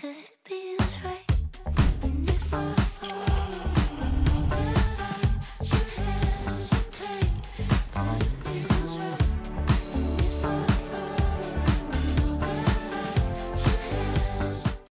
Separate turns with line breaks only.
Could it be